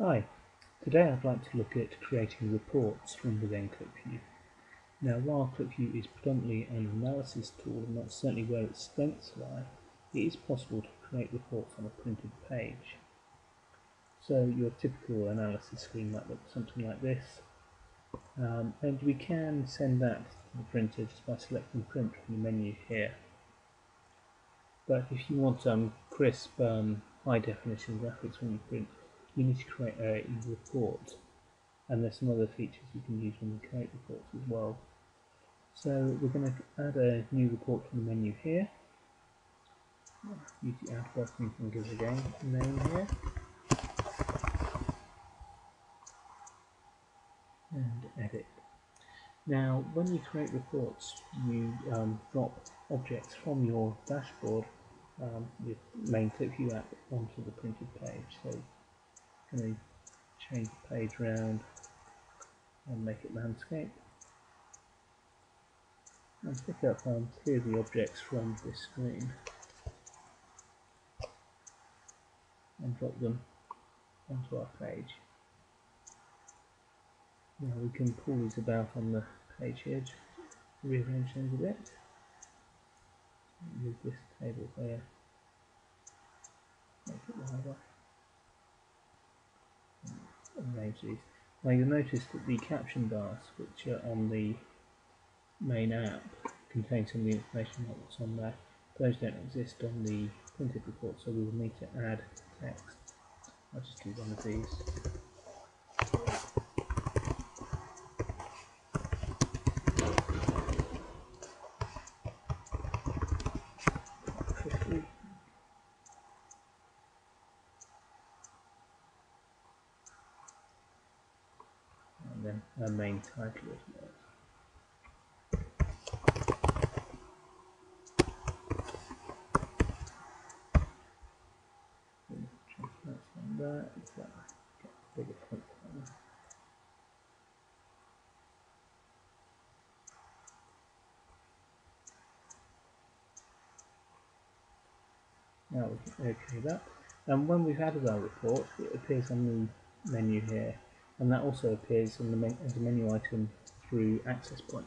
Hi, today I'd like to look at creating reports from within QlikView. Now while QlikView is predominantly an analysis tool and that's certainly where its strengths lie, it is possible to create reports on a printed page. So your typical analysis screen might look something like this, um, and we can send that to the printer just by selecting print from the menu here. But if you want um, crisp, um, high definition graphics when you print, you need to create a report and there's some other features you can use when you create reports as well. So we're going to add a new report from the menu here. Use the add button and give it again name here. And edit. Now when you create reports you um, drop objects from your dashboard, um, your main QlikView app onto the printed page. So to change the page round and make it landscape. And pick up um, three of the objects from this screen and drop them onto our page. Now we can pull these about on the page just rearrange things a bit. Move this table here, make it wider Now you'll notice that the caption bars, which are on the main app, contain some of the information that's on there. Those don't exist on the printed report, so we will need to add text. I'll just do one of these. Then our main title that, bigger Now we can OK that. And when we've added our report, it appears on the menu here and that also appears in the as a menu item through access point.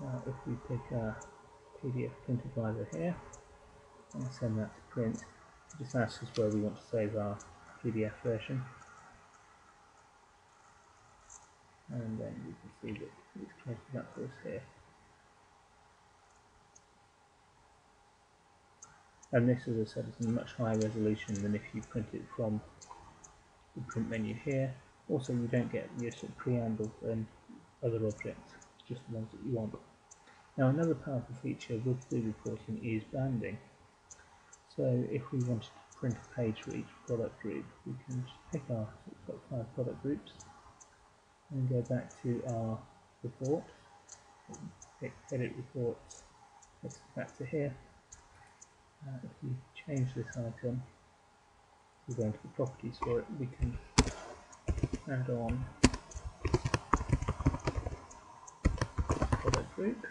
Now if we pick a PDF print advisor here and send that to print, it just asks us where we want to save our PDF version. And then you can see that it's created that for us here. And this, as I said, is a much higher resolution than if you print it from print menu here. Also, you don't get the sort of preamble and other objects, just the ones that you want. Now, another powerful feature with the reporting is banding. So, if we wanted to print a page for each product group, we can just pick our five product groups and go back to our report, pick edit report, let's go back to here. Uh, if we change this item we go into the properties for it, we can add on product group.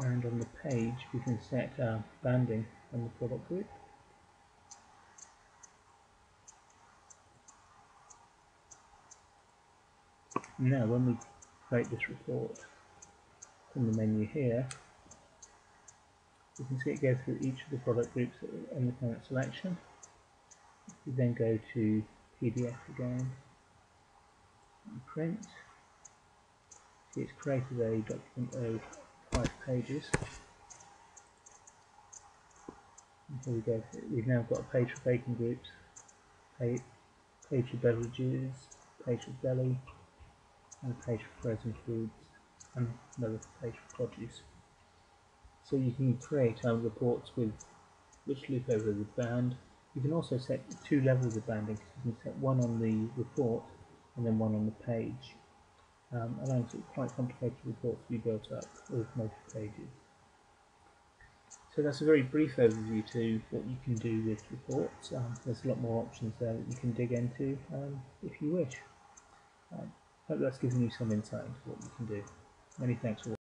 And on the page we can set our banding on the product group. Now when we create this report from the menu here, you can see it go through each of the product groups in the current selection. We then go to PDF again, and print. See it's created a document of five pages. And here we go. We've now got a page for baking groups, page, page for beverages, page for deli, and a page for frozen foods and another page for produce. So you can create um, reports with which loop over the band. You can also set two levels of banding. You can set one on the report and then one on the page, um, allowing quite complicated reports to be built up with multiple pages. So that's a very brief overview to what you can do with reports. Um, there's a lot more options there that you can dig into um, if you wish. Um, hope that's given you some insight into what you can do. Many thanks for